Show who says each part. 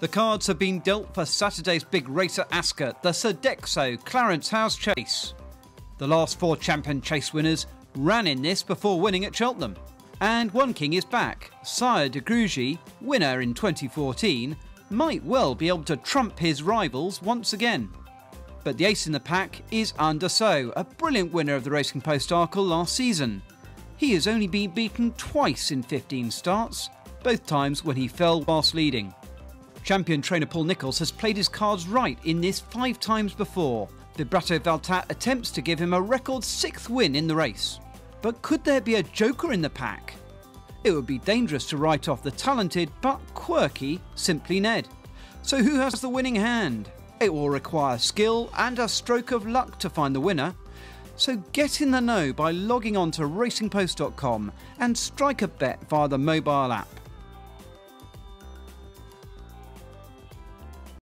Speaker 1: The cards have been dealt for Saturday's big race at Ascot, the Sodexo Clarence House Chase. The last four champion chase winners ran in this before winning at Cheltenham. And one king is back. Sire de Grugy, winner in 2014, might well be able to trump his rivals once again. But the ace in the pack is Un De Sceaux, a brilliant winner of the Racing Post Arkle last season. He has only been beaten twice in 15 starts, both times when he fell whilst leading. Champion trainer Paul Nicholls has played his cards right in this five times before. Vibrato Valtat attempts to give him a record sixth win in the race. But could there be a joker in the pack? It would be dangerous to write off the talented but quirky Simply Ned. So who has the winning hand? It will require skill and a stroke of luck to find the winner. So get in the know by logging on to racingpost.com and strike a bet via the mobile app.